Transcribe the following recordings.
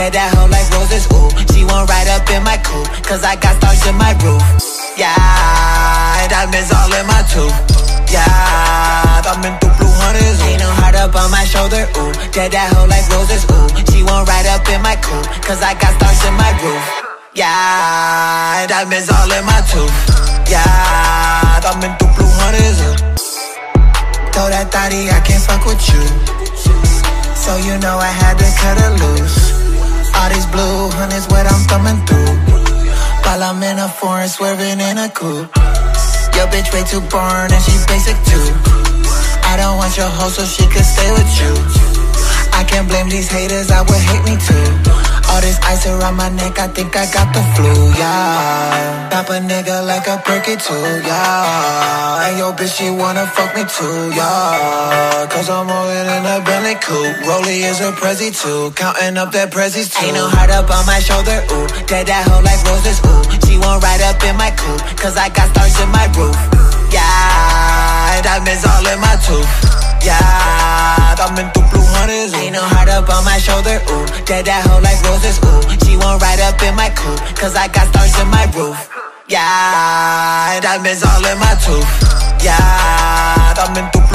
Dead that hoe like roses, ooh. She won't ride up in my coupe, cause I got stars in my roof. Yeah, diamonds all in my tooth. Yeah, diamond through blue hunters. Ain't no heart up on my shoulder, ooh. Dead that hoe like roses, ooh. She won't ride up in my coupe, cause I got stars in my roof. Yeah, diamonds all in my tooth. Yeah, diamond through blue hunters. ooh. Told that thotty I can't fuck with you. So you know I had to cut her loose. All blue honey's what I'm thumbing through. While I'm in a foreign swerving in a coupe. Your bitch way too boring and she's basic too. I don't want your hoe so she could stay with you. I can't blame these haters, I would hate me too. Around my neck, I think I got the flu, yeah. Pop a nigga like a perky too, yeah. And yo bitch, she wanna fuck me too, yeah. Cause I'm rolling in a Bentley coupe. Rollie is a Prezi too, counting up that Prezi's too. Ain't no heart up on my shoulder, ooh. Dead that hoe like roses, ooh. She won't ride up in my coupe, cause I got stars in my roof. Yeah, diamonds all in my tooth. Yeah, Ain't no heart up on my shoulder, ooh. Dead that hoe like roses, ooh. She won't ride up in my coupe, cause I got stars in my roof. Yeah, diamonds all in my tooth. Yeah, diamond through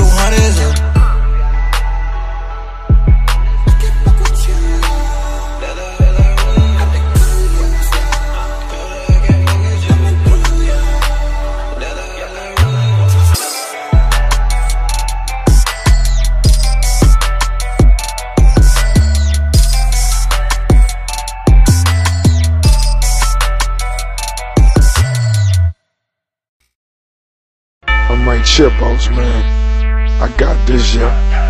Right Chipos, man. I got this, yeah.